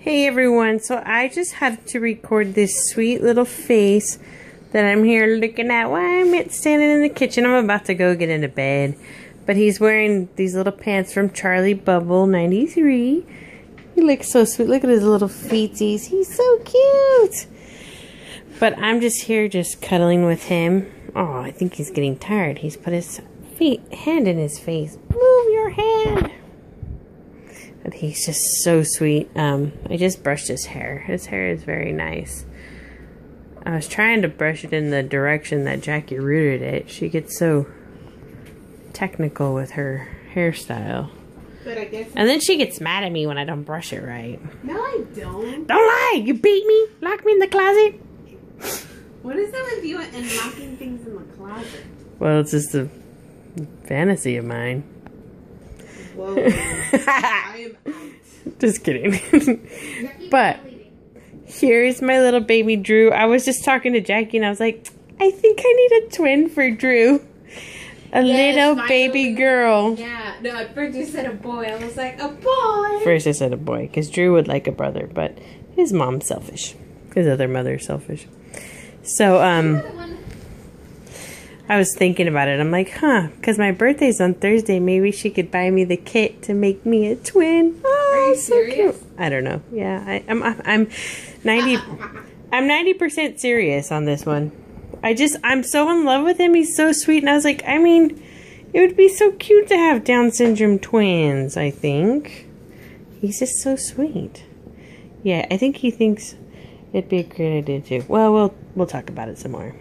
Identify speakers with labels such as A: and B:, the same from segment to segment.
A: Hey everyone, so I just had to record this sweet little face that I'm here looking at while I'm standing in the kitchen. I'm about to go get into bed. But he's wearing these little pants from Charlie Bubble 93. He looks so sweet. Look at his little feetsies. He's so cute. But I'm just here just cuddling with him. Oh, I think he's getting tired. He's put his feet hand in his face. Move your hand. But he's just so sweet. Um, I just brushed his hair. His hair is very nice. I was trying to brush it in the direction that Jackie rooted it. She gets so technical with her hairstyle.
B: But I guess.
A: And then she gets mad at me when I don't brush it right.
B: No, I don't.
A: Don't lie! You beat me! Lock me in the closet!
B: What is there with you and locking things in the closet?
A: Well, it's just a fantasy of mine.
B: Whoa. I am out.
A: Just kidding. but here's my little baby Drew. I was just talking to Jackie and I was like, I think I need a twin for Drew. A
B: Yes,
A: little
B: finally.
A: baby girl.
B: Yeah. No, at first you said a boy. I was like, a boy.
A: First I said a boy because Drew would like a brother, but his mom's selfish. His other mother's selfish. So, um, I was thinking about it. I'm like, huh, because my birthday's on Thursday. Maybe she could buy me the kit to make me a twin. Oh,
B: Are you
A: so
B: serious?
A: cute. I don't know. Yeah, I, I'm, I'm 90, I'm 90% serious on this one. I just, I'm so in love with him. He's so sweet. And I was like, I mean, it would be so cute to have Down syndrome twins, I think. He's just so sweet. Yeah, I think he thinks it'd be a great idea too. Well, we'll we'll talk about it some more.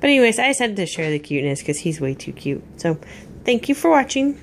A: But anyways, I had to share the cuteness because he's way too cute. So, thank you for watching.